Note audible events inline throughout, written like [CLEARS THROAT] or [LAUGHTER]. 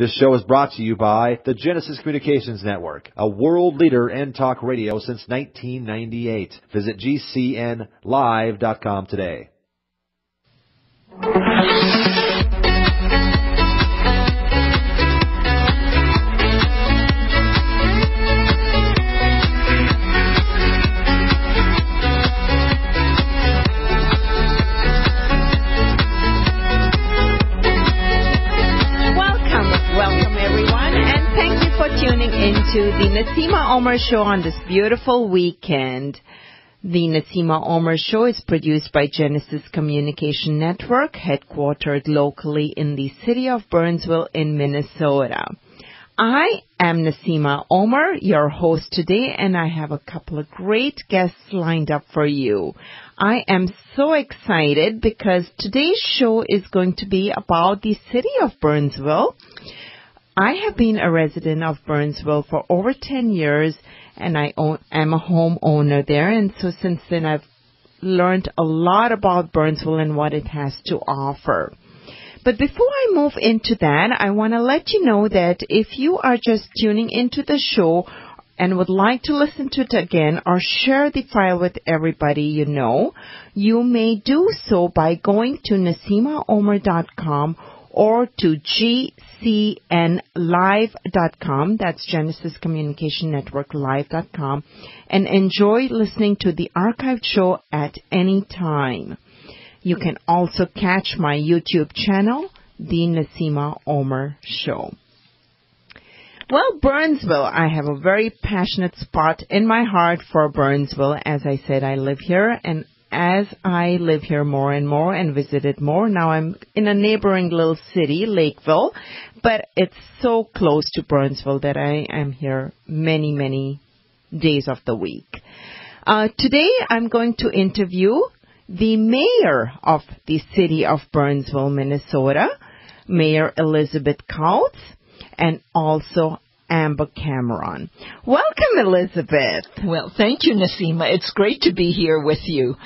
This show is brought to you by the Genesis Communications Network, a world leader in talk radio since 1998. Visit gcnlive.com today. Into the Naseema Omer Show on this beautiful weekend. The Naseema Omer Show is produced by Genesis Communication Network, headquartered locally in the city of Burnsville in Minnesota. I am Naseema Omer, your host today, and I have a couple of great guests lined up for you. I am so excited because today's show is going to be about the city of Burnsville. I have been a resident of Burnsville for over 10 years and I own, am a homeowner there and so since then I've learned a lot about Burnsville and what it has to offer. But before I move into that, I want to let you know that if you are just tuning into the show and would like to listen to it again or share the file with everybody you know, you may do so by going to naseemaomer.com or to gcnlive.com, that's Genesis Communication Network live.com, and enjoy listening to the archived show at any time. You can also catch my YouTube channel, The Naseema Omer Show. Well, Burnsville, I have a very passionate spot in my heart for Burnsville. As I said, I live here and as I live here more and more and visit it more, now I'm in a neighboring little city, Lakeville, but it's so close to Burnsville that I am here many, many days of the week. Uh, today I'm going to interview the mayor of the city of Burnsville, Minnesota, Mayor Elizabeth Kautz, and also Amber Cameron. Welcome, Elizabeth. Well, thank you, Naseema. It's great to be here with you.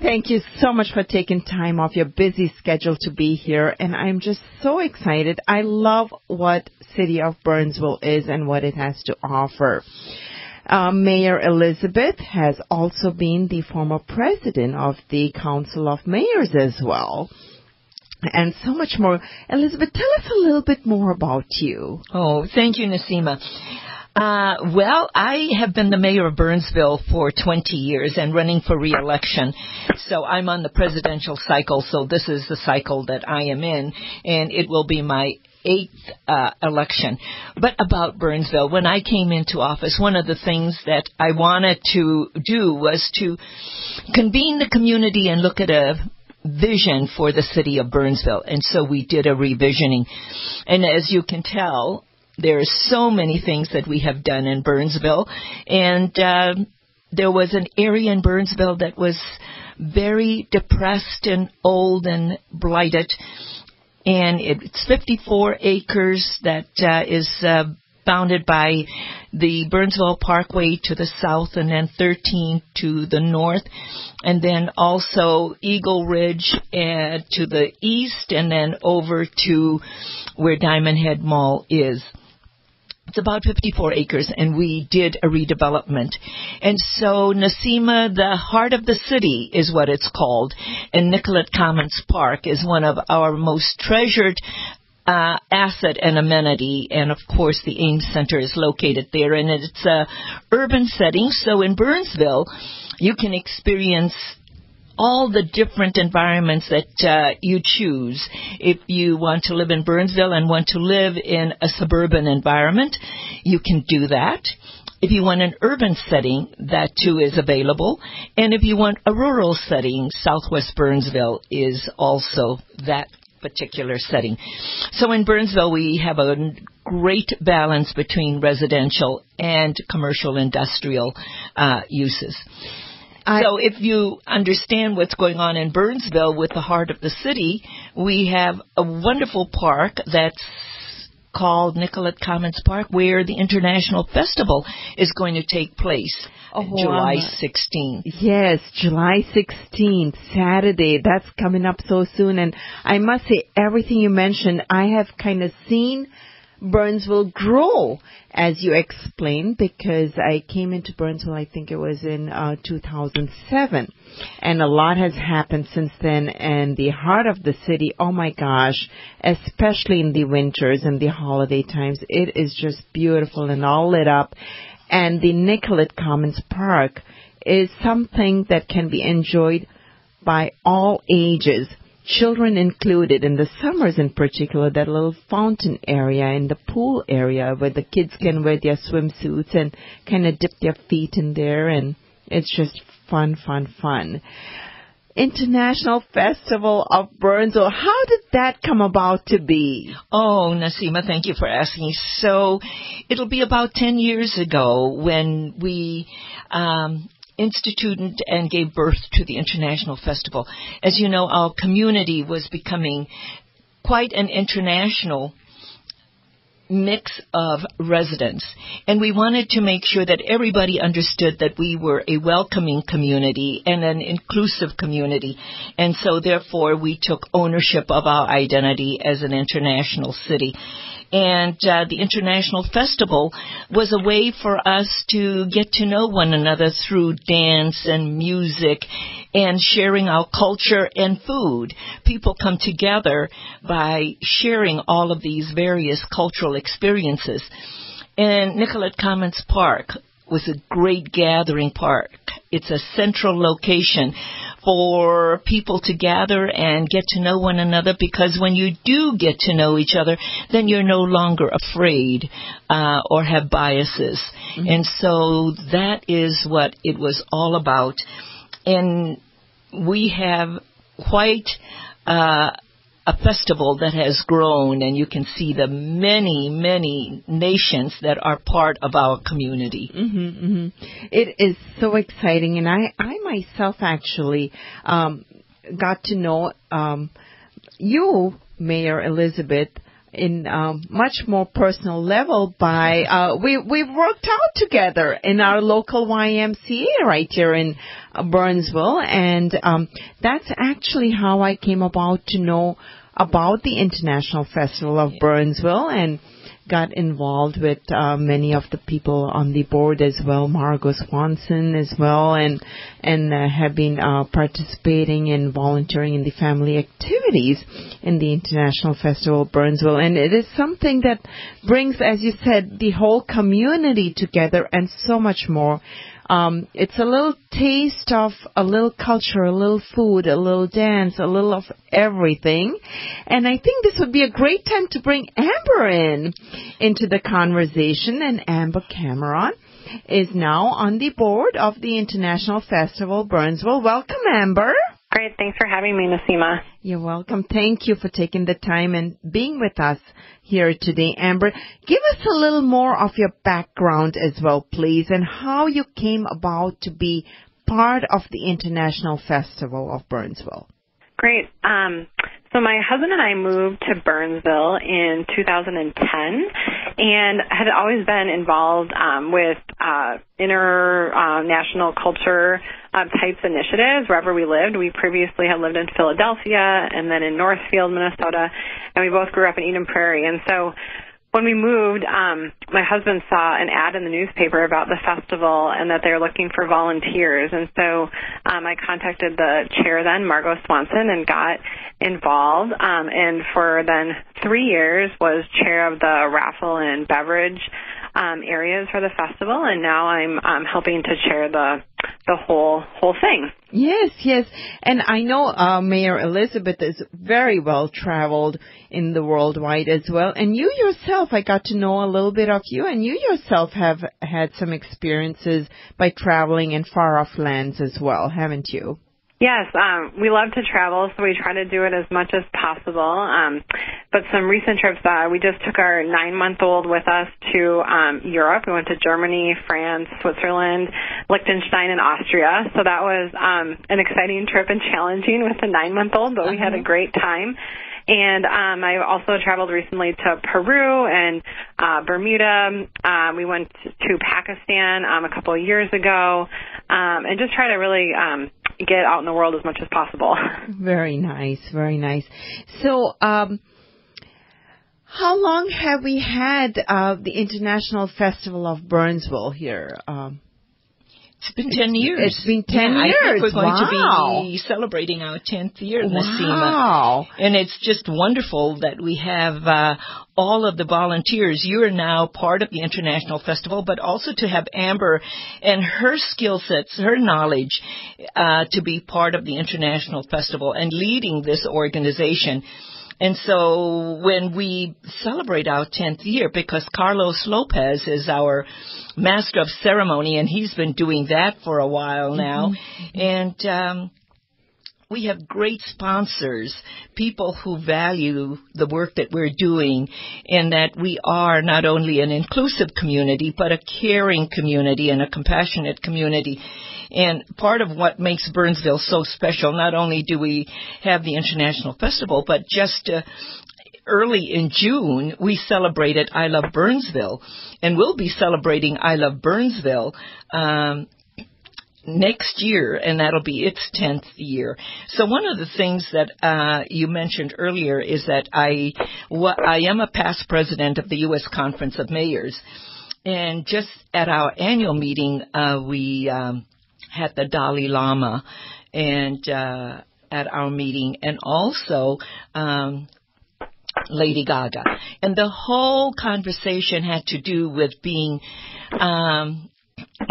Thank you so much for taking time off your busy schedule to be here, and I'm just so excited. I love what City of Burnsville is and what it has to offer. Uh, Mayor Elizabeth has also been the former president of the Council of Mayors as well. And so much more. Elizabeth, tell us a little bit more about you. Oh, thank you, Naseema. Uh, well, I have been the mayor of Burnsville for 20 years and running for reelection. So I'm on the presidential cycle, so this is the cycle that I am in, and it will be my eighth uh, election. But about Burnsville, when I came into office, one of the things that I wanted to do was to convene the community and look at a vision for the city of Burnsville. And so we did a revisioning. And as you can tell, there are so many things that we have done in Burnsville. And uh, there was an area in Burnsville that was very depressed and old and blighted. And it's 54 acres that uh, is uh, bounded by the Burnsville Parkway to the south and then 13 to the north and then also Eagle Ridge and to the east and then over to where Diamond Head Mall is. It's about 54 acres, and we did a redevelopment. And so Naseema, the heart of the city is what it's called, and Nicollet Commons Park is one of our most treasured uh, asset and amenity, and of course the Ames Center is located there, and it's a urban setting. So in Burnsville, you can experience all the different environments that uh, you choose. If you want to live in Burnsville and want to live in a suburban environment, you can do that. If you want an urban setting, that too is available. And if you want a rural setting, Southwest Burnsville is also that particular setting. So in Burnsville, we have a great balance between residential and commercial industrial uh, uses. I- so if you understand what's going on in Burnsville with the heart of the city, we have a wonderful park that's called Nicollet Commons Park where the International Festival is going to take place Oh, July wow. 16th. Yes, July 16th, Saturday. That's coming up so soon. And I must say, everything you mentioned, I have kind of seen Burnsville grow, as you explained, because I came into Burnsville, I think it was in uh, 2007, and a lot has happened since then. And the heart of the city, oh my gosh, especially in the winters and the holiday times, it is just beautiful and all lit up. And the Nicollet Commons Park is something that can be enjoyed by all ages children included in the summers in particular that little fountain area in the pool area where the kids can wear their swimsuits and kind of dip their feet in there and it's just fun fun fun International Festival of Burnsville. How did that come about to be? Oh, Naseema, thank you for asking. So, it'll be about 10 years ago when we um, instituted and gave birth to the International Festival. As you know, our community was becoming quite an international mix of residents. And we wanted to make sure that everybody understood that we were a welcoming community and an inclusive community. And so therefore we took ownership of our identity as an international city and uh, the international festival was a way for us to get to know one another through dance and music and sharing our culture and food. People come together by sharing all of these various cultural experiences. And Nicollet Commons Park was a great gathering park. It's a central location for people to gather and get to know one another because when you do get to know each other, then you're no longer afraid uh, or have biases. Mm-hmm. And so that is what it was all about. And we have quite uh, a festival that has grown, and you can see the many, many nations that are part of our community. Mm-hmm, mm-hmm. It is so exciting, and I, I myself actually um, got to know um, you, Mayor Elizabeth, in um, much more personal level by uh, we we worked out together in our local YMCA right here in uh, Burnsville, and um, that's actually how I came about to know about the International Festival of Burnsville. And got involved with uh, many of the people on the board as well, Margot Swanson as well, and and uh, have been uh, participating and volunteering in the family activities in the International Festival of Burnsville, and it is something that brings, as you said, the whole community together and so much more. Um, it's a little taste of a little culture, a little food, a little dance, a little of everything. And I think this would be a great time to bring Amber in into the conversation. And Amber Cameron is now on the board of the International Festival Burnsville. Welcome, Amber. Great. Thanks for having me, Naseema. You're welcome. Thank you for taking the time and being with us here today. Amber, give us a little more of your background as well, please, and how you came about to be part of the International Festival of Burnsville. Great. Um, so my husband and I moved to Burnsville in 2010 and had always been involved um, with uh, international culture uh, types initiatives wherever we lived. We previously had lived in Philadelphia and then in Northfield, Minnesota, and we both grew up in Eden Prairie. And so when we moved, um, my husband saw an ad in the newspaper about the festival and that they were looking for volunteers. And so um, I contacted the chair then, Margot Swanson, and got involved. Um, and for then three years was chair of the raffle and beverage um, areas for the festival, and now I'm um, helping to chair the the whole whole thing. Yes, yes, and I know uh, Mayor Elizabeth is very well traveled in the worldwide as well. And you yourself, I got to know a little bit of you, and you yourself have had some experiences by traveling in far off lands as well, haven't you? Yes, um, we love to travel, so we try to do it as much as possible. Um, but some recent trips, uh, we just took our nine-month-old with us to um, Europe. We went to Germany, France, Switzerland, Liechtenstein, and Austria. So that was um, an exciting trip and challenging with the nine-month-old, but we had a uh-huh. great time. And um, I also traveled recently to Peru and uh, Bermuda. Um, we went to Pakistan um, a couple of years ago, um, and just try to really um, get out in the world as much as possible. [LAUGHS] Very nice, very nice. So, um, How long have we had uh, the International Festival of Burnsville here? Um, it's been 10 years. It's been 10 yeah, years. I think we're going wow. to be celebrating our 10th year, Wow. And it's just wonderful that we have uh, all of the volunteers. You are now part of the International Festival, but also to have Amber and her skill sets, her knowledge, uh, to be part of the International Festival and leading this organization. And so when we celebrate our 10th year, because Carlos Lopez is our master of ceremony and he's been doing that for a while now. Mm-hmm. And, um, we have great sponsors, people who value the work that we're doing and that we are not only an inclusive community, but a caring community and a compassionate community. And part of what makes Burnsville so special, not only do we have the International Festival, but just uh, early in June, we celebrated I Love Burnsville, and we'll be celebrating I Love Burnsville um, next year, and that'll be its 10th year. So one of the things that uh, you mentioned earlier is that I, wh- I am a past president of the U.S. Conference of Mayors, and just at our annual meeting, uh, we um, had the Dalai Lama, and uh, at our meeting, and also. Um, Lady Gaga. And the whole conversation had to do with being um,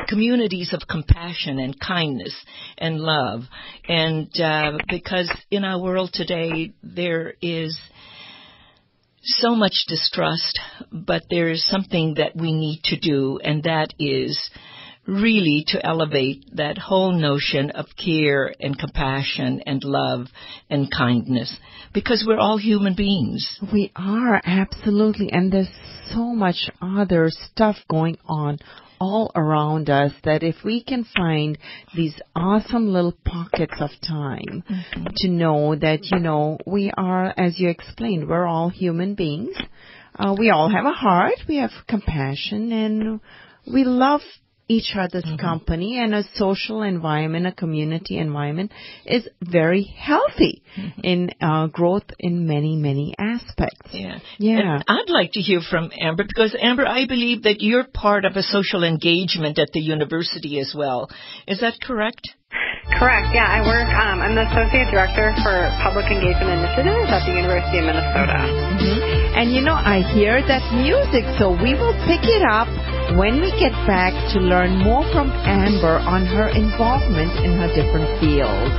communities of compassion and kindness and love. And uh, because in our world today, there is so much distrust, but there is something that we need to do, and that is really to elevate that whole notion of care and compassion and love and kindness because we're all human beings. We are, absolutely. And there's so much other stuff going on all around us that if we can find these awesome little pockets of time mm-hmm. to know that, you know, we are, as you explained, we're all human beings. Uh, we all have a heart, we have compassion, and we love each other's mm-hmm. company and a social environment, a community environment is very healthy mm-hmm. in uh, growth in many, many aspects. Yeah. Yeah. And I'd like to hear from Amber because Amber, I believe that you're part of a social engagement at the university as well. Is that correct? Correct. Yeah, I work. Um, I'm the associate director for public engagement initiatives at the University of Minnesota. Mm-hmm. And you know, I hear that music, so we will pick it up when we get back to learn more from Amber on her involvement in her different fields.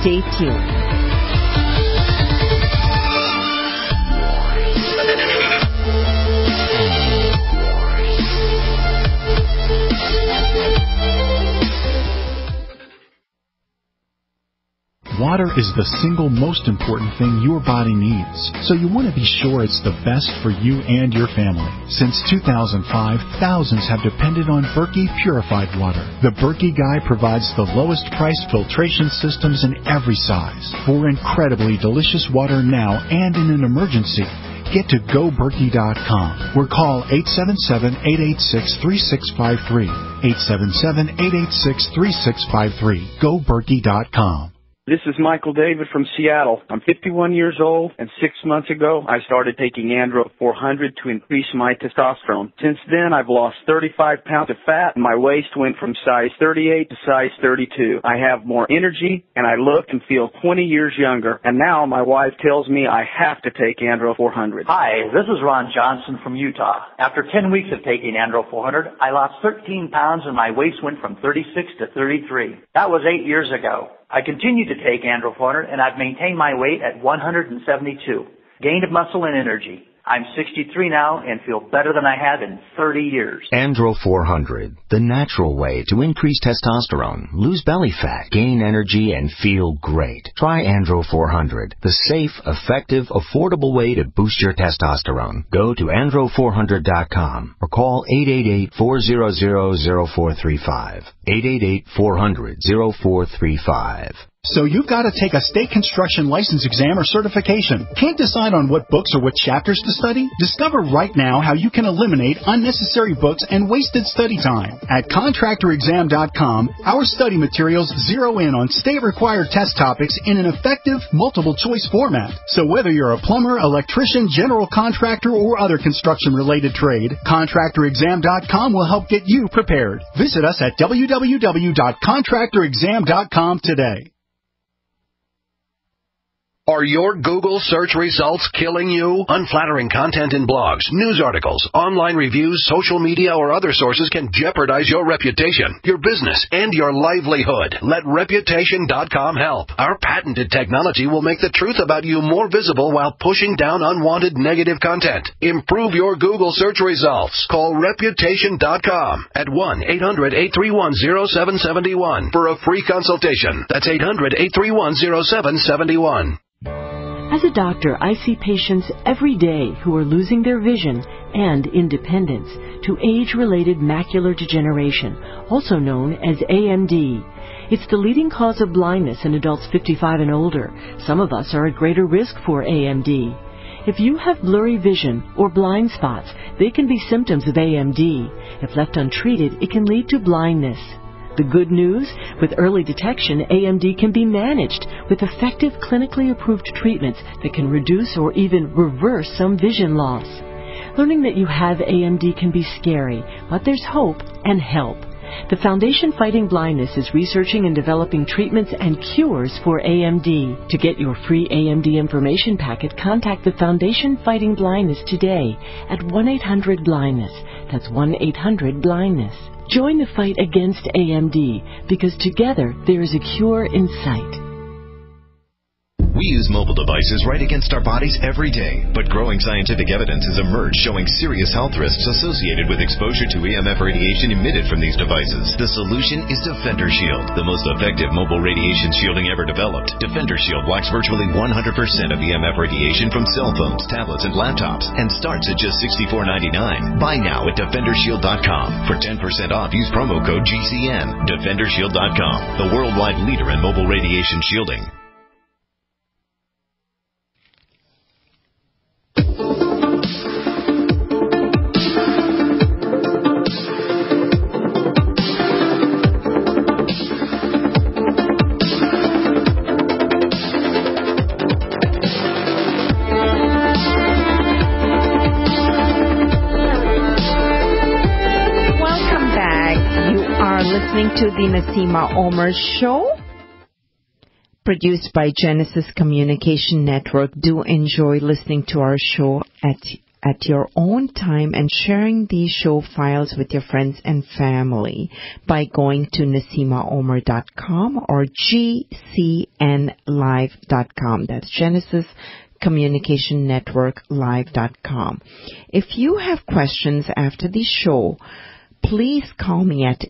Stay tuned. Water is the single most important thing your body needs, so you want to be sure it's the best for you and your family. Since 2005, thousands have depended on Berkey purified water. The Berkey Guy provides the lowest price filtration systems in every size for incredibly delicious water now and in an emergency get to goberkey.com or call 877-886-3653. 877-886-3653. goberkey.com. This is Michael David from Seattle. I'm 51 years old, and six months ago, I started taking Andro 400 to increase my testosterone. Since then, I've lost 35 pounds of fat, and my waist went from size 38 to size 32. I have more energy, and I look and feel 20 years younger. And now my wife tells me I have to take Andro 400. Hi, this is Ron Johnson from Utah. After 10 weeks of taking Andro 400, I lost 13 pounds, and my waist went from 36 to 33. That was eight years ago. I continue to take Andro 400 and I've maintained my weight at 172. Gained muscle and energy. I'm 63 now and feel better than I have in 30 years. Andro 400, the natural way to increase testosterone, lose belly fat, gain energy, and feel great. Try Andro 400, the safe, effective, affordable way to boost your testosterone. Go to andro400.com or call 888-400-0435. 888-400-0435. So you've got to take a state construction license exam or certification. Can't decide on what books or what chapters to study? Discover right now how you can eliminate unnecessary books and wasted study time. At contractorexam.com, our study materials zero in on state required test topics in an effective multiple choice format. So whether you're a plumber, electrician, general contractor, or other construction related trade, contractorexam.com will help get you prepared. Visit us at www.contractorexam.com today. Are your Google search results killing you? Unflattering content in blogs, news articles, online reviews, social media, or other sources can jeopardize your reputation, your business, and your livelihood. Let Reputation.com help. Our patented technology will make the truth about you more visible while pushing down unwanted negative content. Improve your Google search results. Call Reputation.com at 1-800-831-0771 for a free consultation. That's 800-831-0771. As a doctor, I see patients every day who are losing their vision and independence to age-related macular degeneration, also known as AMD. It's the leading cause of blindness in adults 55 and older. Some of us are at greater risk for AMD. If you have blurry vision or blind spots, they can be symptoms of AMD. If left untreated, it can lead to blindness. The good news? With early detection, AMD can be managed with effective clinically approved treatments that can reduce or even reverse some vision loss. Learning that you have AMD can be scary, but there's hope and help. The Foundation Fighting Blindness is researching and developing treatments and cures for AMD. To get your free AMD information packet, contact the Foundation Fighting Blindness today at 1-800-BLINDNESS. That's 1-800-BLINDNESS. Join the fight against AMD because together there is a cure in sight. We use mobile devices right against our bodies every day, but growing scientific evidence has emerged showing serious health risks associated with exposure to EMF radiation emitted from these devices. The solution is Defender Shield, the most effective mobile radiation shielding ever developed. Defender Shield blocks virtually 100% of EMF radiation from cell phones, tablets, and laptops, and starts at just $64.99. Buy now at DefenderShield.com. For 10% off, use promo code GCN. DefenderShield.com, the worldwide leader in mobile radiation shielding. To the Naseema Omer Show, produced by Genesis Communication Network. Do enjoy listening to our show at at your own time and sharing these show files with your friends and family by going to naseemaomer.com or gcnlive.com. That's Genesis Communication Network Live.com. If you have questions after the show, please call me at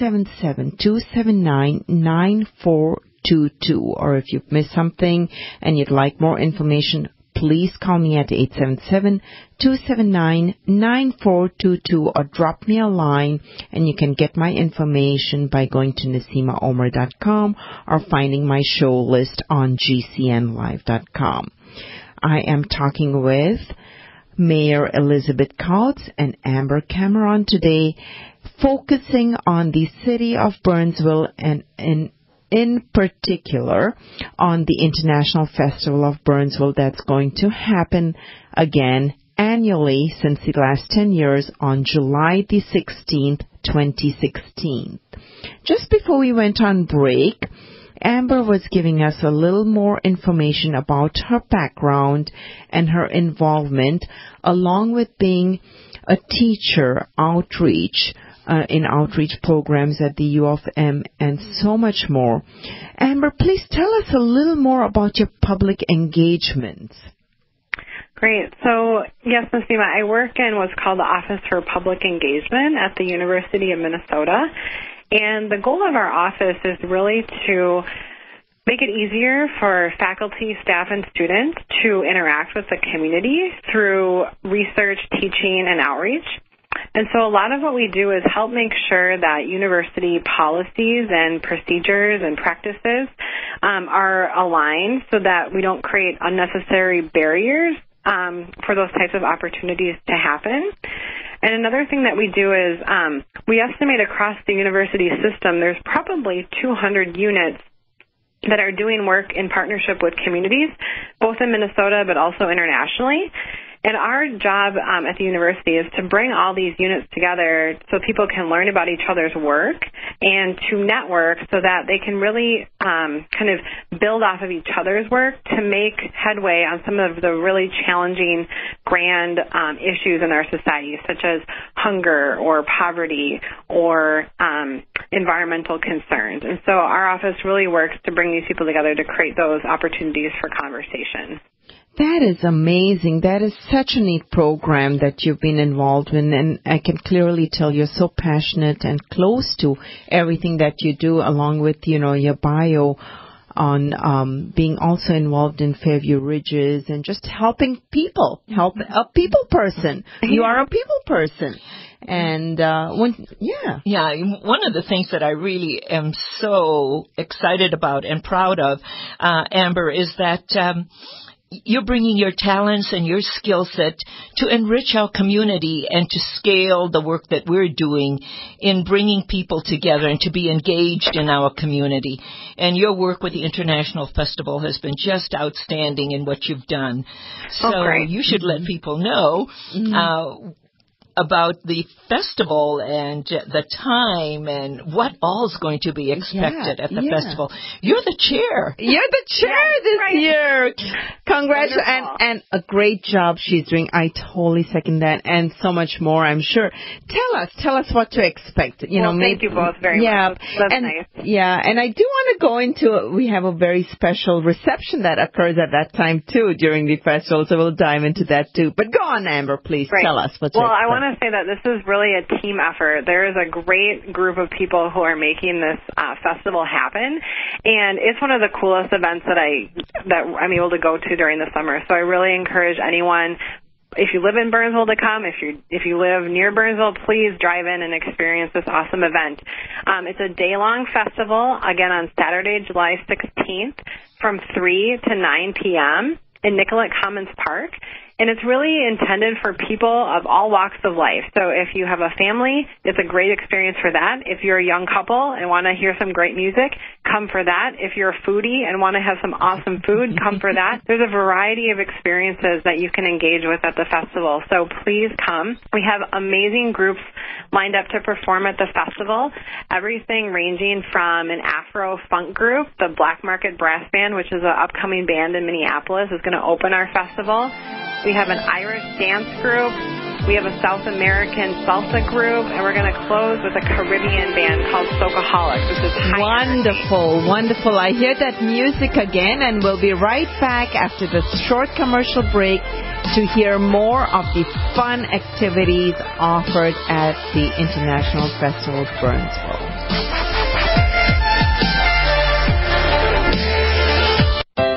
877-279-9422 or if you've missed something and you'd like more information, please call me at 877-279-9422 or drop me a line and you can get my information by going to naseemaomer.com or finding my show list on gcnlive.com. I am talking with Mayor Elizabeth Kautz and Amber Cameron today, focusing on the city of Burnsville and in, in particular on the International Festival of Burnsville that's going to happen again annually since the last 10 years on July the 16th, 2016. Just before we went on break, Amber was giving us a little more information about her background and her involvement, along with being a teacher, outreach, uh, in outreach programs at the U of M, and so much more. Amber, please tell us a little more about your public engagements. Great. So, yes, Naseema, I work in what's called the Office for Public Engagement at the University of Minnesota. And the goal of our office is really to make it easier for faculty, staff, and students to interact with the community through research, teaching, and outreach. And so a lot of what we do is help make sure that university policies and procedures and practices um, are aligned so that we don't create unnecessary barriers um, for those types of opportunities to happen. And another thing that we do is um, we estimate across the university system there's probably 200 units that are doing work in partnership with communities, both in Minnesota but also internationally. And our job um, at the university is to bring all these units together so people can learn about each other's work and to network so that they can really um, kind of build off of each other's work to make headway on some of the really challenging grand um, issues in our society, such as hunger or poverty or um, environmental concerns. And so our office really works to bring these people together to create those opportunities for conversation. That is amazing. That is such a neat program that you've been involved in, and I can clearly tell you're so passionate and close to everything that you do, along with you know your bio on um, being also involved in Fairview Ridges and just helping people, help a people person. You are a people person. And uh when yeah. Yeah, one of the things that I really am so excited about and proud of uh Amber is that um you're bringing your talents and your skill set to enrich our community and to scale the work that we're doing in bringing people together and to be engaged in our community. And your work with the International Festival has been just outstanding in what you've done. So oh, you should let people know mm-hmm. uh, about the festival and the time and what all's going to be expected yeah, at the yeah. festival. You're the chair. You're the chair this right. year. Congratulations and, and a great job she's doing. I totally second that and so much more, I'm sure. Tell us, tell us what to expect. You well, know, thank maybe, you both very yeah, much. That's, and, nice. Yeah, and I do want to go into we have a very special reception that occurs at that time too during the festival, so we'll dive into that too. But go on, Amber, please right. tell us what well, expect. I want to say that this is really a team effort. There is a great group of people who are making this uh, festival happen, and it's one of the coolest events that I that I'm able to go to during the summer. So I really encourage anyone if you live in Burnsville to come. If you if you live near Burnsville, please drive in and experience this awesome event. Um, it's a day long festival again on Saturday, July 16th, from 3 to 9 p.m. in Nicollet Commons Park. And it's really intended for people of all walks of life. So if you have a family, it's a great experience for that. If you're a young couple and want to hear some great music, come for that. If you're a foodie and want to have some awesome food, come for that. [LAUGHS] There's a variety of experiences that you can engage with at the festival. So please come. We have amazing groups lined up to perform at the festival. Everything ranging from an Afro funk group, the Black Market Brass Band, which is an upcoming band in Minneapolis, is going to open our festival. We have an Irish dance group. We have a South American salsa group, and we're going to close with a Caribbean band called Socoholics. This is wonderful, wonderful. I hear that music again, and we'll be right back after this short commercial break to hear more of the fun activities offered at the International Festival of Burnsville.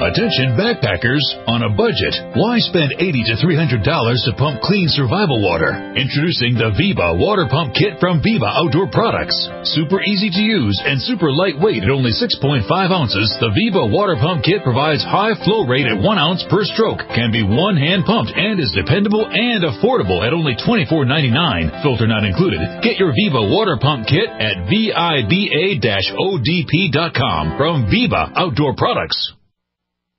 Attention backpackers on a budget. Why spend 80 to $300 to pump clean survival water? Introducing the Viva Water Pump Kit from Viva Outdoor Products. Super easy to use and super lightweight at only 6.5 ounces, the Viva Water Pump Kit provides high flow rate at 1 ounce per stroke, can be one hand pumped, and is dependable and affordable at only $24.99. Filter not included. Get your Viva Water Pump Kit at VIBA-ODP.com from Viva Outdoor Products.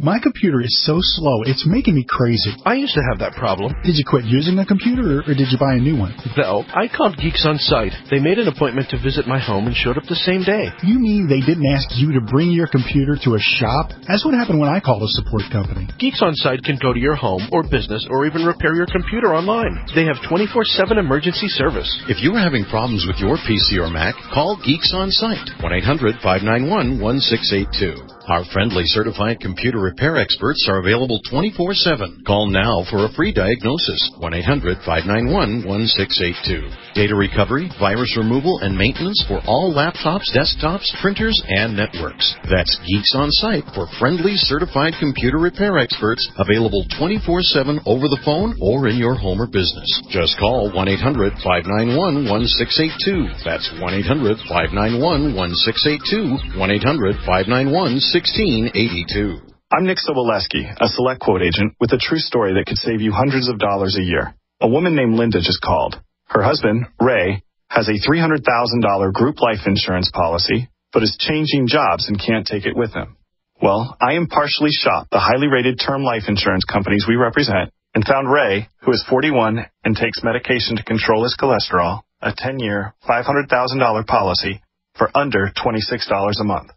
My computer is so slow, it's making me crazy. I used to have that problem. Did you quit using the computer, or, or did you buy a new one? No, I called Geeks on Site. They made an appointment to visit my home and showed up the same day. You mean they didn't ask you to bring your computer to a shop? That's what happened when I called a support company. Geeks on Site can go to your home or business or even repair your computer online. They have 24-7 emergency service. If you're having problems with your PC or Mac, call Geeks on Site. 1-800-591-1682. Our friendly certified computer repair experts are available 24-7. Call now for a free diagnosis. 1-800-591-1682. Data recovery, virus removal, and maintenance for all laptops, desktops, printers, and networks. That's Geeks on Site for friendly certified computer repair experts available 24-7 over the phone or in your home or business. Just call 1-800-591-1682. That's 1-800-591-1682. 1-800-591-1682. I'm Nick Soboleski, a select quote agent with a true story that could save you hundreds of dollars a year. A woman named Linda just called. Her husband, Ray, has a $300,000 group life insurance policy, but is changing jobs and can't take it with him. Well, I impartially shopped the highly rated term life insurance companies we represent and found Ray, who is 41 and takes medication to control his cholesterol, a 10-year, $500,000 policy for under $26 a month.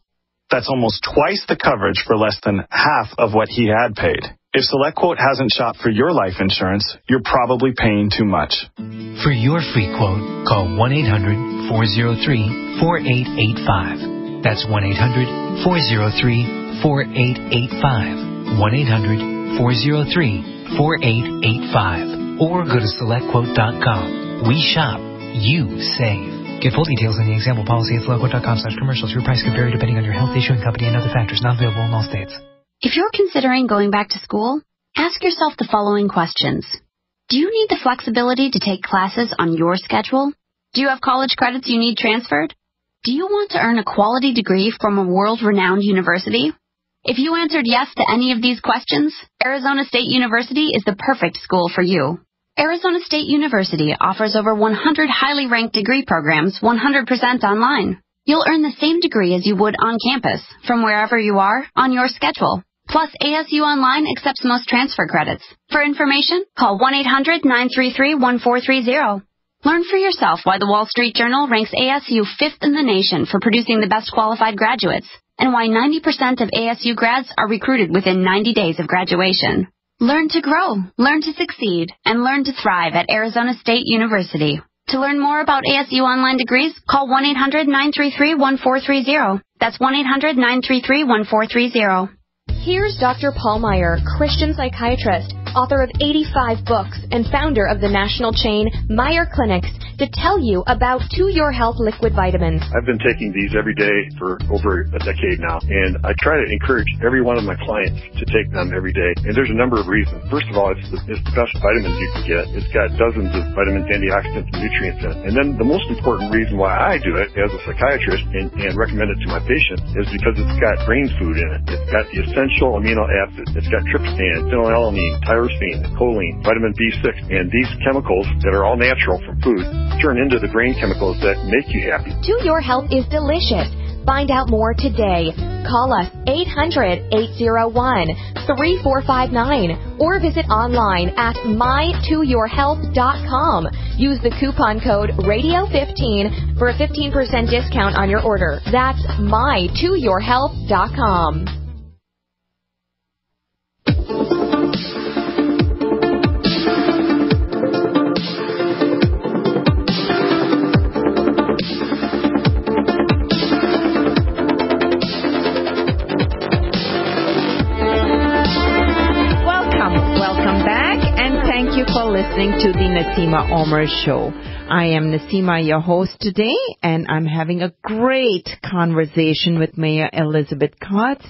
That's almost twice the coverage for less than half of what he had paid. If SelectQuote hasn't shopped for your life insurance, you're probably paying too much. For your free quote, call 1-800-403-4885. That's 1-800-403-4885. 1-800-403-4885. Or go to SelectQuote.com. We shop. You save. Get full details on the example policy at SelectQuote.com slash commercials. Your price could vary depending on your health issuing company and other factors not available in all states. If you're considering going back to school, ask yourself the following questions. Do you need the flexibility to take classes on your schedule? Do you have college credits you need transferred? Do you want to earn a quality degree from a world-renowned university? If you answered yes to any of these questions, Arizona State University is the perfect school for you. Arizona State University offers over 100 highly ranked degree programs 100% online. You'll earn the same degree as you would on campus, from wherever you are, on your schedule. Plus, ASU Online accepts most transfer credits. For information, call 1-800-933-1430. Learn for yourself why the Wall Street Journal ranks ASU fifth in the nation for producing the best qualified graduates, and why 90% of ASU grads are recruited within 90 days of graduation. Learn to grow, learn to succeed, and learn to thrive at Arizona State University. To learn more about ASU online degrees, call 1-800-933-1430. That's 1-800-933-1430. Here's Dr. Paul Meier, Christian psychiatrist, author of 85 books, and founder of the national chain Meier Clinics, to tell you about To Your Health liquid vitamins. I've been taking these every day for over a decade now, and I try to encourage every one of my clients to take them every day. And there's a number of reasons. First of all, it's the, it's the best vitamins you can get. It's got dozens of vitamins, antioxidants, and nutrients in it. And then the most important reason why I do it as a psychiatrist and, and recommend it to my patients is because it's got brain food in it. It's got the essential amino acids. It's got tryptophan, phenylalanine, tyrosine, choline, vitamin B6, and these chemicals that are all natural from food turn into the brain chemicals that make you happy. To Your Health is delicious. Find out more today. Call us 800-801-3459 or visit online at mytoyourhealth.com. Use the coupon code RADIO15 for a 15% discount on your order. That's mytoyourhealth.com. Naseema Omer Show. I am Naseema, your host today, and I'm having a great conversation with Mayor Elizabeth Kautz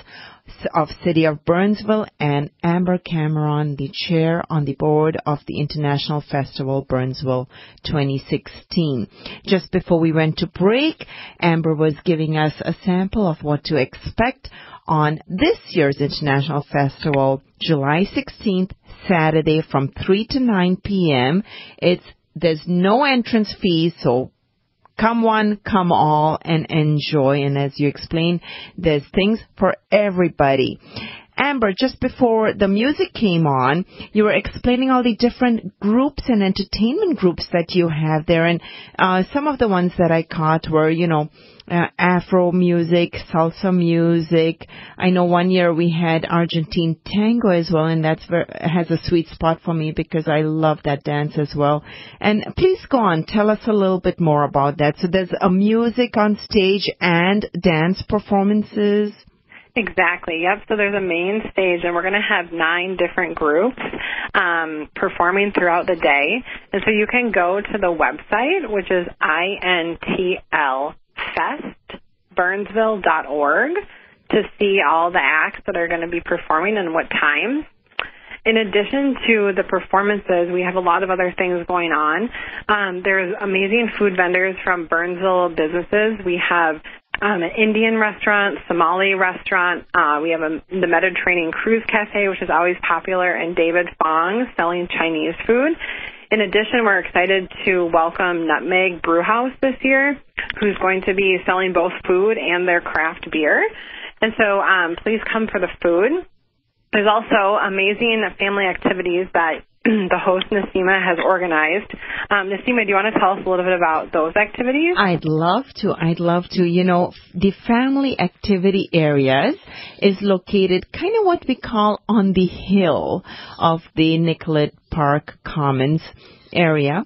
of City of Burnsville and Amber Cameron, the chair on the board of the International Festival Burnsville 2016. Just before we went to break, Amber was giving us a sample of what to expect on this year's International Festival, July 16th, Saturday from 3 to 9 p.m. It's, there's no entrance fee, so come one, come all and enjoy. And as you explained, there's things for everybody. Amber, just before the music came on, you were explaining all the different groups and entertainment groups that you have there, and uh, some of the ones that I caught were, you know, uh, Afro music, salsa music. I know one year we had Argentine tango as well, and that's very, has a sweet spot for me because I love that dance as well. And please go on, tell us a little bit more about that. So there's a music on stage and dance performances. Exactly. Yep. So there's a main stage, and we're going to have nine different groups um, performing throughout the day. And so you can go to the website, which is intlfestburnsville.org, to see all the acts that are going to be performing and what times. In addition to the performances, we have a lot of other things going on. Um, there's amazing food vendors from Burnsville businesses. We have um, an Indian restaurant, Somali restaurant. Uh, we have a, the Mediterranean Cruise Cafe, which is always popular, and David Fong selling Chinese food. In addition, we're excited to welcome Nutmeg Brewhouse this year, who's going to be selling both food and their craft beer. And so um, please come for the food. There's also amazing family activities that [CLEARS THROAT] the host Naseema has organized. Um, Naseema, do you want to tell us a little bit about those activities? I'd love to. I'd love to. You know, the family activity areas is located kind of what we call on the hill of the Nicollet Park Commons area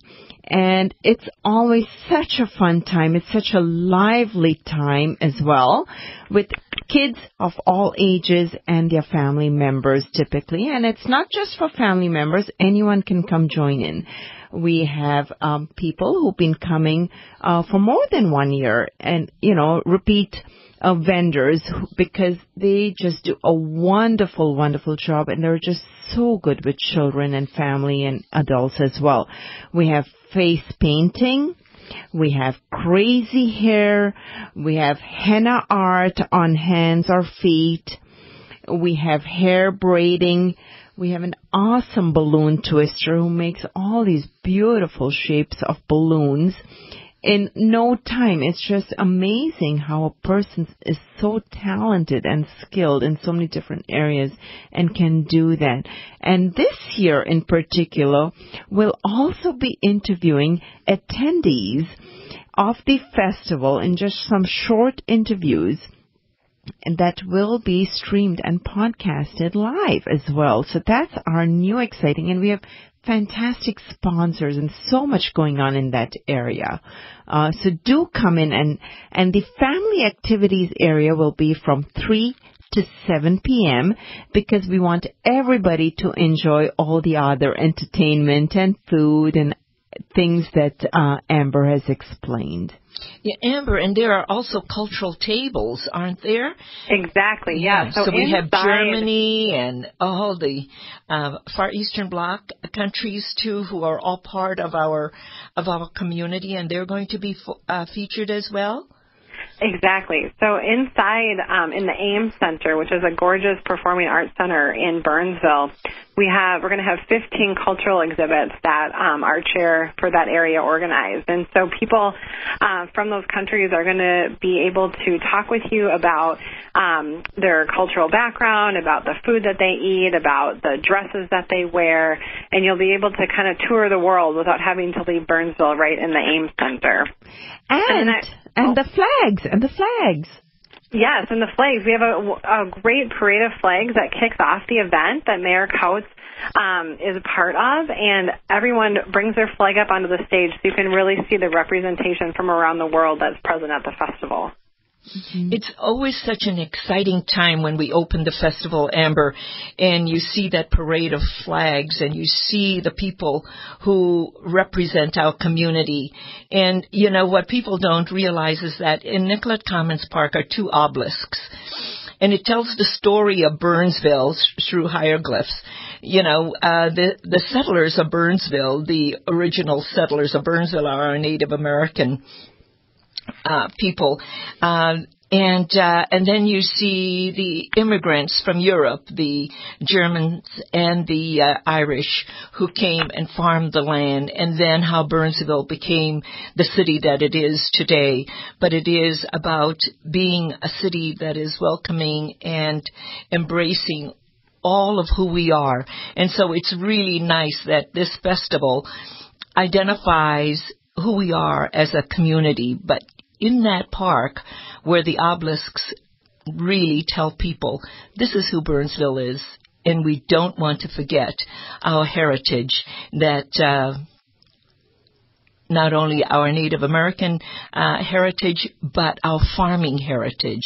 and it's always such a fun time. It's such a lively time as well with kids of all ages and their family members typically. And it's not just for family members. Anyone can come join in. We have um, people who've been coming uh, for more than one year and, you know, repeat vendors because they just do a wonderful, wonderful job and they're just so good with children and family and adults as well. We have face painting. We have crazy hair. We have henna art on hands or feet. We have hair braiding. We have an awesome balloon twister who makes all these beautiful shapes of balloons in no time. It's just amazing how a person is so talented and skilled in so many different areas and can do that. And this year in particular, we'll also be interviewing attendees of the festival in just some short interviews and that will be streamed and podcasted live as well. So that's our new exciting, and we have fantastic sponsors and so much going on in that area. Uh, so do come in and, and the family activities area will be from 3 to 7 p.m. because we want everybody to enjoy all the other entertainment and food and things that uh, Amber has explained. Yeah, Amber, and there are also cultural tables, aren't there? Exactly. Yeah. yeah. So, so we have Germany and all the uh, Far Eastern Bloc countries too, who are all part of our of our community, and they're going to be uh, featured as well. Exactly. So inside um, in the Ames Center, which is a gorgeous performing arts center in Burnsville, we have we're going to have 15 cultural exhibits that um, our chair for that area organized, and so people uh, from those countries are going to be able to talk with you about um, their cultural background, about the food that they eat, about the dresses that they wear, and you'll be able to kind of tour the world without having to leave Burnsville right in the Ames Center. And, and, and the flags, and the flags. Yes, and the flags. We have a, a great parade of flags that kicks off the event that Mayor Kautz um, is a part of, and everyone brings their flag up onto the stage so you can really see the representation from around the world that's present at the festival. Mm-hmm. It's always such an exciting time when we open the festival, Amber, and you see that parade of flags and you see the people who represent our community. And, you know, what people don't realize is that in Nicollet Commons Park are two obelisks. And it tells the story of Burnsville through hieroglyphs. You know, uh, the, the settlers of Burnsville, the original settlers of Burnsville are Native American uh, people. Uh, and uh, and then you see the immigrants from Europe, the Germans and the uh, Irish, who came and farmed the land, and then how Burnsville became the city that it is today. But it is about being a city that is welcoming and embracing all of who we are, and so it's really nice that this festival identifies who we are as a community, but in that park where the obelisks really tell people this is who Burnsville is, and we don't want to forget our heritage that uh, not only our Native American uh, heritage, but our farming heritage.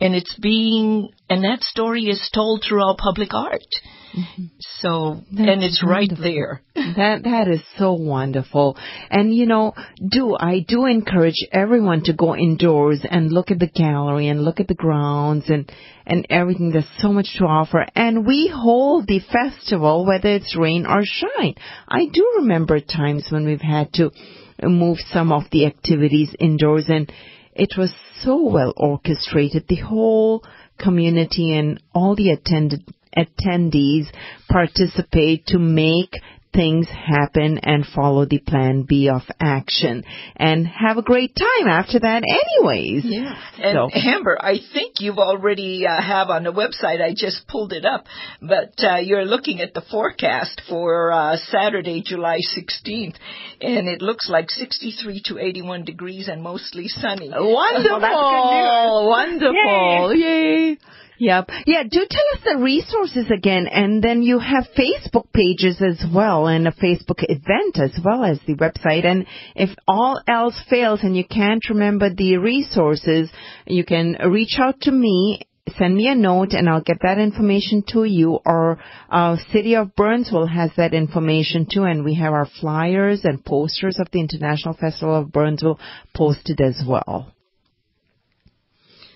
And it's being, and that story is told through our public art. Mm-hmm. So, That's and it's wonderful. right there. That that is so wonderful. And you know, do I do encourage everyone to go indoors and look at the gallery and look at the grounds and and everything. There's so much to offer. And we hold the festival whether it's rain or shine. I do remember times when we've had to move some of the activities indoors and it was so well orchestrated. The whole community and all the attended attendees participate to make things happen and follow the plan B of action and have a great time after that anyways. Yeah. And so. Amber, I think you've already uh, have on the website, I just pulled it up, but uh, you're looking at the forecast for uh, Saturday, July 16th, and it looks like 63 to 81 degrees and mostly sunny. Wonderful. well, Wonderful. Yay. Yay. Yep. Yeah, do tell us the resources again, and then you have Facebook pages as well, and a Facebook event as well as the website. And if all else fails and you can't remember the resources, you can reach out to me send me a note and I'll get that information to you or uh, City of Burnsville has that information too and we have our flyers and posters of the International Festival of Burnsville posted as well.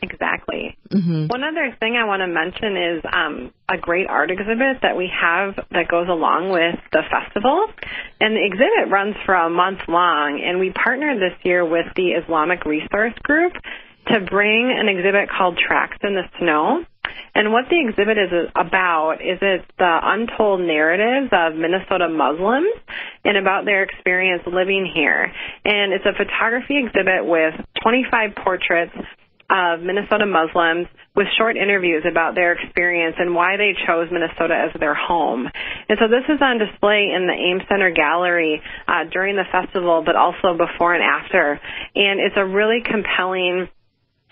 Exactly. Mm-hmm. One other thing I want to mention is um, a great art exhibit that we have that goes along with the festival. And the exhibit runs for a month long, and we partnered this year with the Islamic Resource Group to bring an exhibit called Tracks in the Snow. And what the exhibit is about is it's the untold narratives of Minnesota Muslims and about their experience living here. And it's a photography exhibit with 25 portraits of Minnesota Muslims with short interviews about their experience and why they chose Minnesota as their home. And so this is on display in the Ames Center Gallery uh, during the festival, but also before and after. And it's a really compelling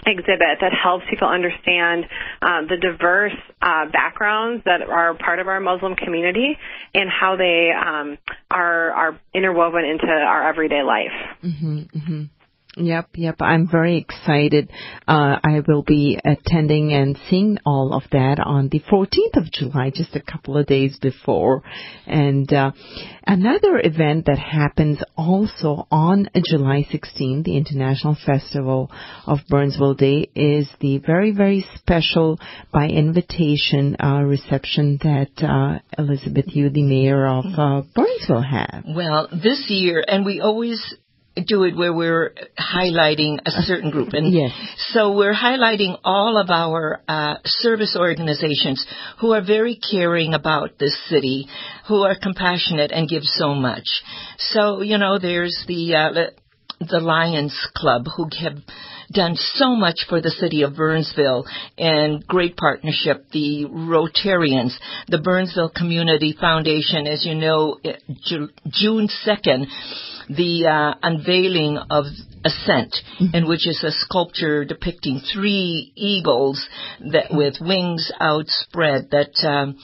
exhibit that helps people understand uh, the diverse uh, backgrounds that are part of our Muslim community and how they um, are are interwoven into our everyday life. Mm-hmm, mm-hmm. Yep, yep. I'm very excited. Uh, I will be attending and seeing all of that on the 14th of July, just a couple of days before. And uh, another event that happens also on July 16th, the International Festival of Burnsville Day, is the very, very special by invitation uh, reception that uh, Elizabeth Yu, the mayor of uh, Burnsville, had. Well, this year, and we always do it where we're highlighting a certain group. And yes. so we're highlighting all of our uh, service organizations who are very caring about this city, who are compassionate and give so much. So, you know, there's the, uh, the Lions Club who have done so much for the city of Burnsville and great partnership. The Rotarians, the Burnsville Community Foundation, as you know, June 2nd, the uh, unveiling of Ascent, mm-hmm. in which is a sculpture depicting three eagles that with wings outspread that um,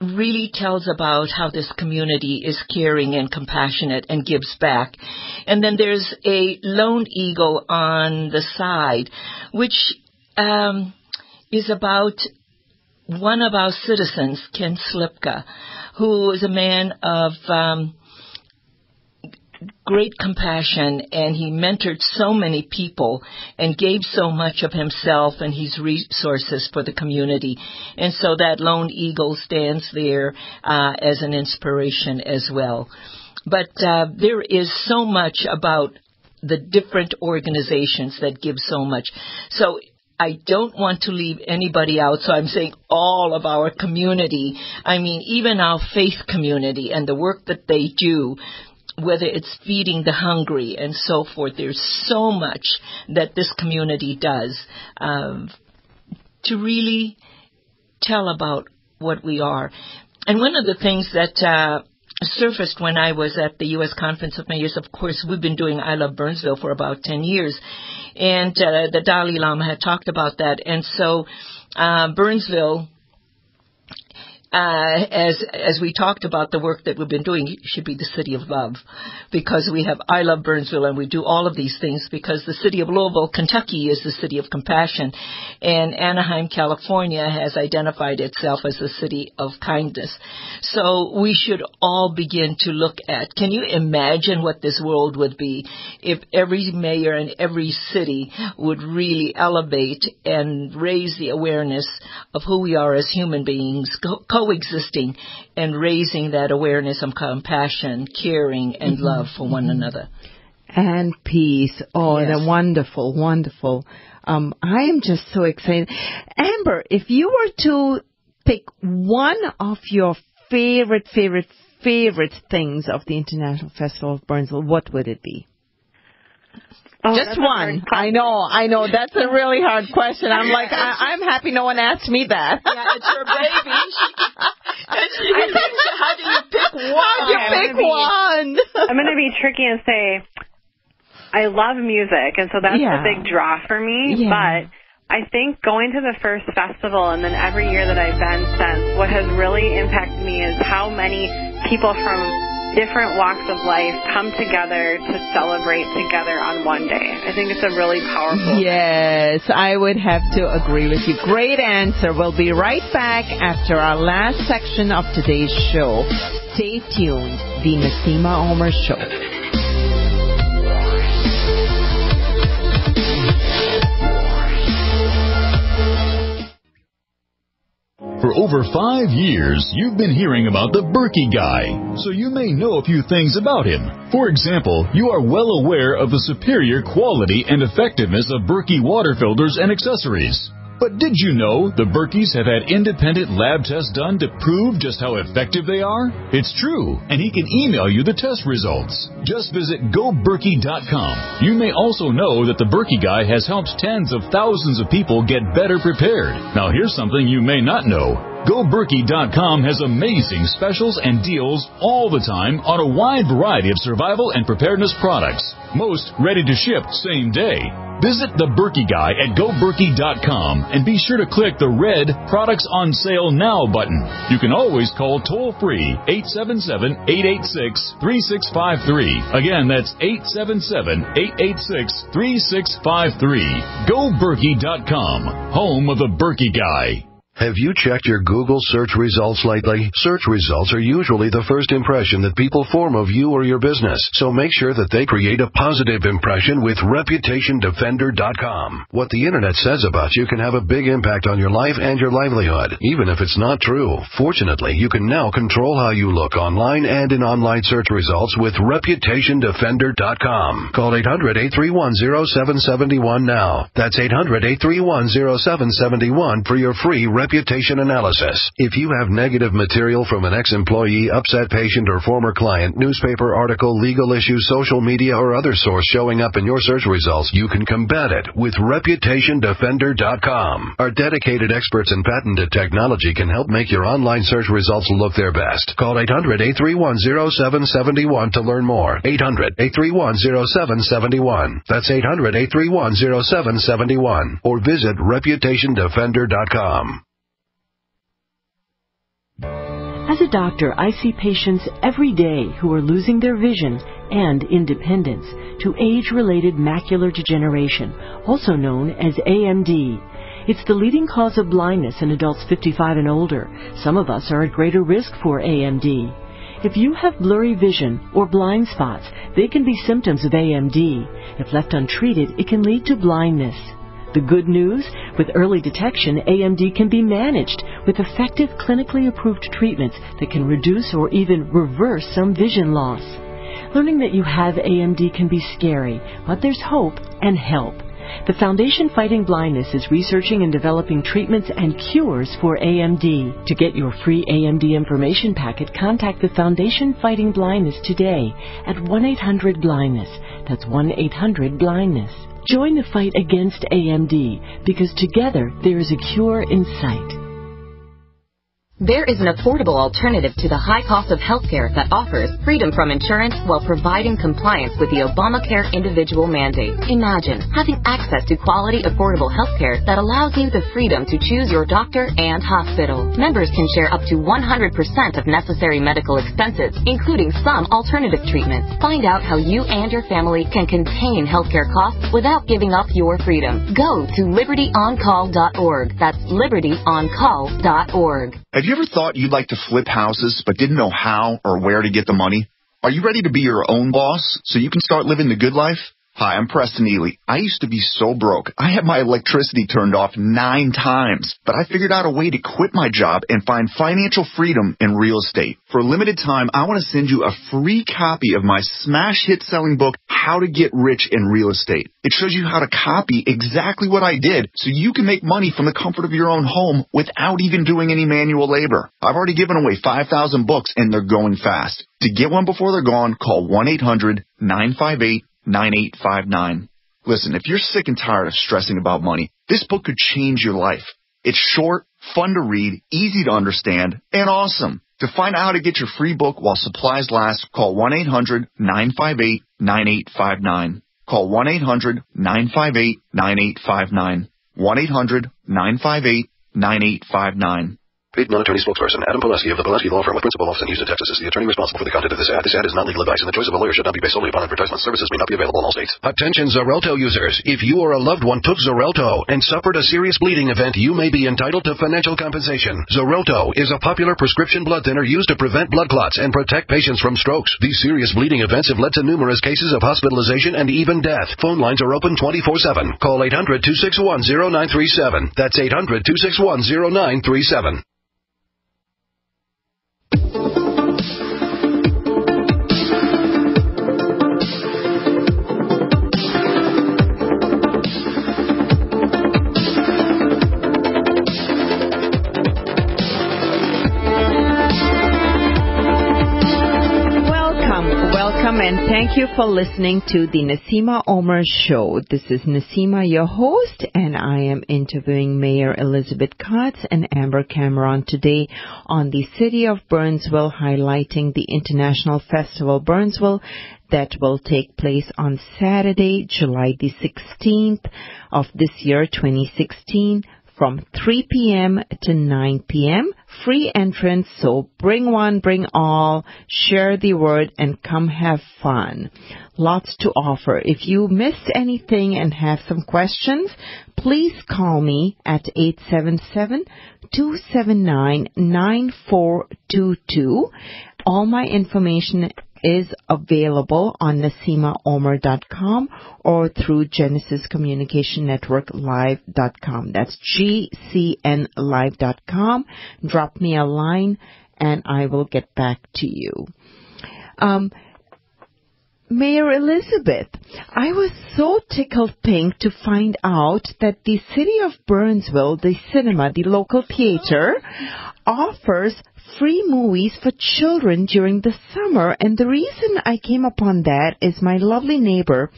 really tells about how this community is caring and compassionate and gives back. And then there's a lone eagle on the side, which um, is about one of our citizens, Ken Slipka, who is a man of um, great compassion and he mentored so many people and gave so much of himself and his resources for the community. And so that lone eagle stands there uh, as an inspiration as well. But uh, there is so much about the different organizations that give so much. So I don't want to leave anybody out, so I'm saying all of our community. I mean, even our faith community and the work that they do whether it's feeding the hungry and so forth. There's so much that this community does um, to really tell about what we are. And one of the things that uh, surfaced when I was at the U.S. Conference of Mayors. Of course, we've been doing I Love Burnsville for about 10 years. And uh, the Dalai Lama had talked about that. And so uh, Burnsville uh, as as we talked about the work that we've been doing, should be the city of love, because we have I love Burnsville and we do all of these things because the city of Louisville, Kentucky, is the city of compassion, and Anaheim, California, has identified itself as the city of kindness. So we should all begin to look at. Can you imagine what this world would be if every mayor and every city would really elevate and raise the awareness of who we are as human beings? Coexisting and raising that awareness of compassion, caring, and mm-hmm. love for one mm-hmm. another. And peace. Oh, yes. wonderful, wonderful. Um, I am just so excited. Amber, if you were to pick one of your favorite, favorite, favorite things of the International Festival of Burnsville, what would it be? Oh, Just one. I know, I know. That's a really hard question. I'm like, I, I'm happy no one asked me that. Yeah, it's your baby. [LAUGHS] how do you pick one? [LAUGHS] How do you pick be, one? I'm going to be tricky and say, I love music, and so that's yeah. a big draw for me. Yeah. But I think going to the first festival and then every year that I've been since, what has really impacted me is how many people from different walks of life come together to celebrate together on one day. I think it's a really powerful. Yes, I would have to agree with you. Great answer. We'll be right back after our last section of today's show. Stay tuned. The Naseema Omer Show. For over five years, you've been hearing about the Berkey guy, so you may know a few things about him. For example, you are well aware of the superior quality and effectiveness of Berkey water filters and accessories. But did you know the Berkeys have had independent lab tests done to prove just how effective they are? It's true, and he can email you the test results. Just visit goberkey.com. You may also know that the Berkey guy has helped tens of thousands of people get better prepared. Now here's something you may not know. GoBerkey.com has amazing specials and deals all the time on a wide variety of survival and preparedness products. Most ready to ship same day. Visit the Berkey Guy at GoBerkey.com and be sure to click the red Products on Sale Now button. You can always call toll free 877 886 3653. Again, that's 877 886 3653. GoBerkey.com, home of the Berkey Guy. Have you checked your Google search results lately? Search results are usually the first impression that people form of you or your business, so make sure that they create a positive impression with ReputationDefender.com. What the internet says about you can have a big impact on your life and your livelihood, even if it's not true. Fortunately, you can now control how you look online and in online search results with ReputationDefender.com. Call 800-831-0771 now. That's 800-831-0771 for your free reputation analysis. If you have negative material from an ex-employee, upset patient, or former client, newspaper article, legal issue, social media, or other source showing up in your search results, you can combat it with ReputationDefender.com. Our dedicated experts in patented technology can help make your online search results look their best. Call 800-831-0771 to learn more. 800-831-0771. That's 800-831-0771. Or visit ReputationDefender.com. As a doctor, I see patients every day who are losing their vision and independence to age-related macular degeneration, also known as AMD. It's the leading cause of blindness in adults 55 and older. Some of us are at greater risk for AMD. If you have blurry vision or blind spots, they can be symptoms of AMD. If left untreated, it can lead to blindness. The good news? With early detection, AMD can be managed with effective clinically approved treatments that can reduce or even reverse some vision loss. Learning that you have AMD can be scary, but there's hope and help. The Foundation Fighting Blindness is researching and developing treatments and cures for AMD. To get your free AMD information packet, contact the Foundation Fighting Blindness today at 1-800-BLINDNESS. That's 1-800-BLINDNESS. Join the fight against AMD because together there is a cure in sight. There is an affordable alternative to the high cost of healthcare that offers freedom from insurance while providing compliance with the Obamacare individual mandate. Imagine having access to quality, affordable healthcare that allows you the freedom to choose your doctor and hospital. Members can share up to 100% of necessary medical expenses, including some alternative treatments. Find out how you and your family can contain healthcare costs without giving up your freedom. Go to libertyoncall.org. That's libertyoncall.org. You ever thought you'd like to flip houses but didn't know how or where to get the money? Are you ready to be your own boss so you can start living the good life? Hi, I'm Preston Ely. I used to be so broke. I had my electricity turned off nine times, but I figured out a way to quit my job and find financial freedom in real estate. For a limited time, I want to send you a free copy of my smash hit selling book, How to Get Rich in Real Estate. It shows you how to copy exactly what I did so you can make money from the comfort of your own home without even doing any manual labor. I've already given away 5,000 books and they're going fast. To get one before they're gone, call 1-800-958 9859. Listen, if you're sick and tired of stressing about money, this book could change your life. It's short, fun to read, easy to understand, and awesome. To find out how to get your free book while supplies last, call 1-800-958-9859. Call 1-800-958-9859. 1-800-958-9859. Paid non-attorney spokesperson Adam Pulaski of the Pulaski Law Firm with principal office in Houston, Texas is the attorney responsible for the content of this ad. This ad is not legal advice and the choice of a lawyer should not be based solely upon advertisement. Services may not be available in all states. Attention Xarelto users. If you or a loved one took Xarelto and suffered a serious bleeding event, you may be entitled to financial compensation. Xarelto is a popular prescription blood thinner used to prevent blood clots and protect patients from strokes. These serious bleeding events have led to numerous cases of hospitalization and even death. Phone lines are open 24-7. Call 800-261-0937. That's 800-261-0937. Thank you for listening to the Naseema Omer Show. This is Naseema, your host, and I am interviewing Mayor Elizabeth Kautz and Amber Cameron today on the City of Burnsville, highlighting the International Festival Burnsville that will take place on Saturday, July the 16th of this year, 2016 from 3 p.m. to 9 p.m. Free entrance, so bring one, bring all, share the word, and come have fun. Lots to offer. If you missed anything and have some questions, please call me at 877-279-9422. All my information is available on naseemaomer.com or through Genesis Communication Network Live.com. That's gcnlive.com. Drop me a line and I will get back to you. Um, Mayor Elizabeth, I was so tickled pink to find out that the city of Burnsville, the cinema, the local theater, offers free movies for children during the summer. And the reason I came upon that is my lovely neighbor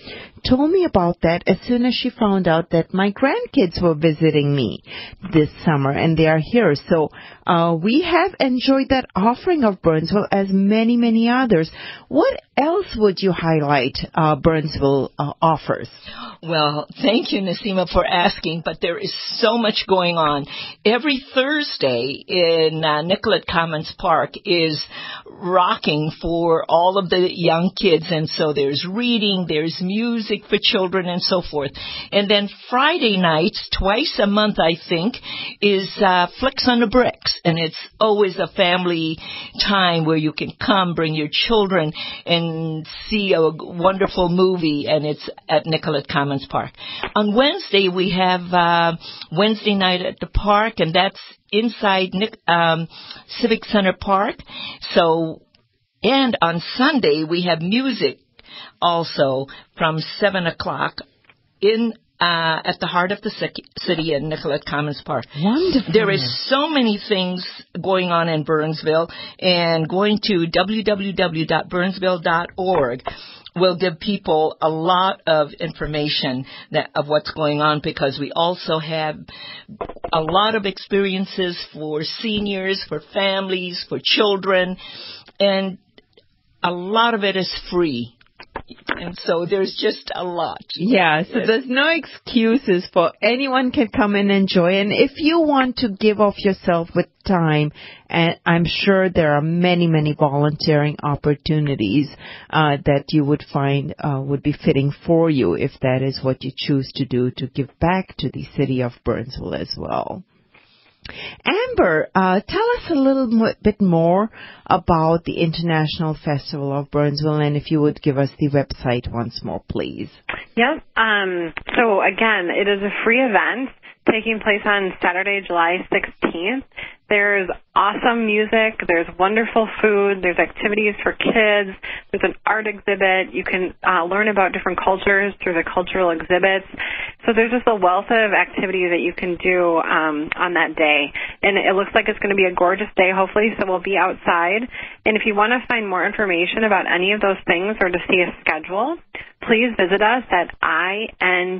told me about that as soon as she found out that my grandkids were visiting me this summer and they are here. So uh, we have enjoyed that offering of Burnsville as many, many others. What else would you highlight uh, Burnsville uh, offers? Well, thank you, Naseema, for asking, but there is so much going on. Every Thursday in uh, Nicollet Commons Park is rocking for all of the young kids, and so there's reading, there's music for children, and so forth. And then Friday nights, twice a month, I think, is uh, Flicks on the Bricks, and it's always a family time where you can come, bring your children, and see a wonderful movie, and it's at Nicollet Commons Park. On Wednesday, we have uh, Wednesday night at the park, and that's inside um, Civic Center Park. So And on Sunday, we have music also from 7 o'clock in uh, at the heart of the city in Nicollet Commons Park. Wonderful. There is so many things going on in Burnsville, and going to www.burnsville.org will give people a lot of information that, of what's going on because we also have a lot of experiences for seniors, for families, for children, and a lot of it is free. And so there's just a lot. Yeah, so there's no excuses for anyone can come and enjoy. And if you want to give off yourself with time, and I'm sure there are many, many volunteering opportunities uh, that you would find uh, would be fitting for you if that is what you choose to do to give back to the city of Burnsville as well. Amber, uh, tell us a little bit more about the International Festival of Burnsville, and if you would give us the website once more, please. Yep. Um, so again, it is a free event taking place on Saturday, July 16th. There's awesome music, there's wonderful food, there's activities for kids, there's an art exhibit. You can uh, learn about different cultures through the cultural exhibits. So there's just a wealth of activities that you can do um, on that day. And it looks like it's going to be a gorgeous day, hopefully, so we'll be outside. And if you want to find more information about any of those things or to see a schedule, please visit us at intlfest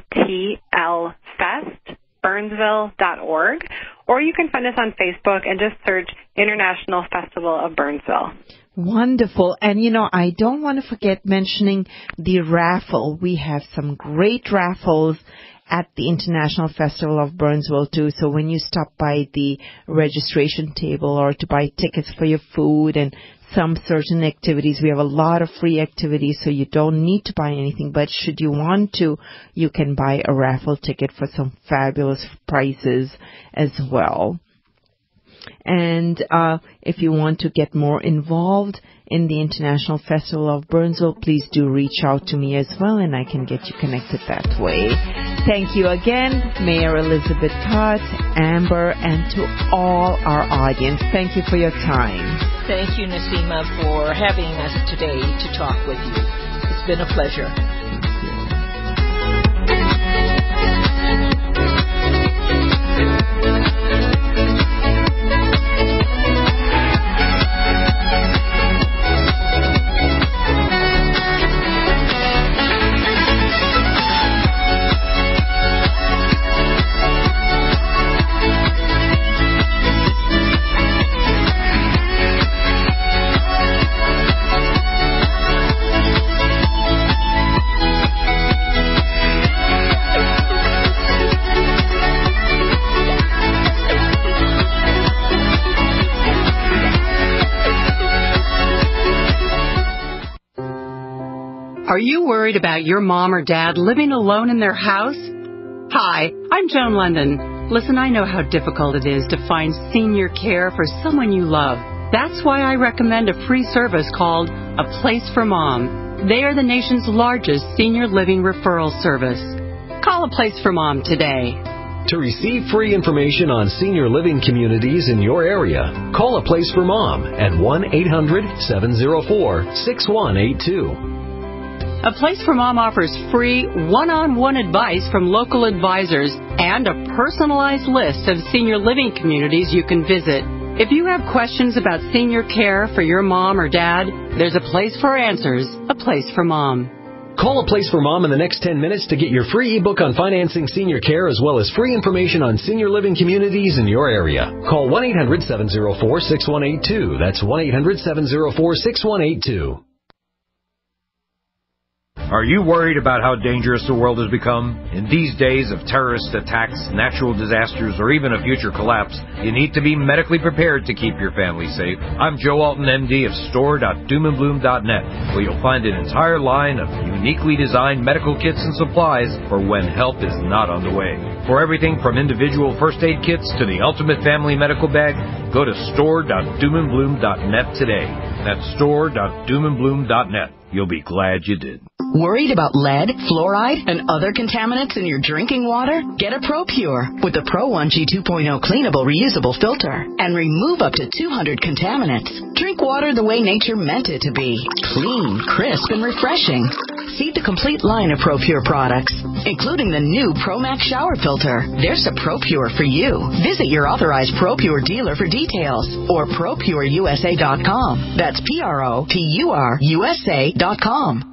burnsville.org, or you can find us on Facebook and just search International Festival of Burnsville. Wonderful. And you know, I don't want to forget mentioning the raffle. We have some great raffles at the International Festival of Burnsville too. So when you stop by the registration table or to buy tickets for your food and some certain activities. We have a lot of free activities, so you don't need to buy anything. But should you want to, you can buy a raffle ticket for some fabulous prices as well. And uh, if you want to get more involved in the International Festival of Burnsville, please do reach out to me as well, and I can get you connected that way. Thank you again, Mayor Elizabeth Todd, Amber, and to all our audience. Thank you for your time. Thank you, Naseema, for having us today to talk with you. It's been a pleasure. Are you worried about your mom or dad living alone in their house? Hi, I'm Joan London. Listen, I know how difficult it is to find senior care for someone you love. That's why I recommend a free service called A Place for Mom. They are the nation's largest senior living referral service. Call A Place for Mom today. To receive free information on senior living communities in your area, call A Place for Mom at 1 800 704 6182. A Place for Mom offers free one-on-one advice from local advisors and a personalized list of senior living communities you can visit. If you have questions about senior care for your mom or dad, there's a place for answers, a place for mom. Call a place for mom in the next 10 minutes to get your free ebook on financing senior care as well as free information on senior living communities in your area. Call 1 800 704 6182. That's 1 800 704 6182. Are you worried about how dangerous the world has become? In these days of terrorist attacks, natural disasters, or even a future collapse, you need to be medically prepared to keep your family safe. I'm Joe Alton, MD of store.doomandbloom.net, where you'll find an entire line of uniquely designed medical kits and supplies for when help is not on the way. For everything from individual first aid kits to the ultimate family medical bag, go to store.doomandbloom.net today. That's store.doomandbloom.net. You'll be glad you did. Worried about lead, fluoride, and other contaminants in your drinking water? Get a ProPure with the Pro 1G 2.0 cleanable reusable filter and remove up to 200 contaminants. Drink water the way nature meant it to be. Clean, crisp, and refreshing. See the complete line of ProPure products, including the new ProMax shower filter. There's a ProPure for you. Visit your authorized ProPure dealer for details or ProPureUSA.com. That's P-R-O-P-U-R USA.com.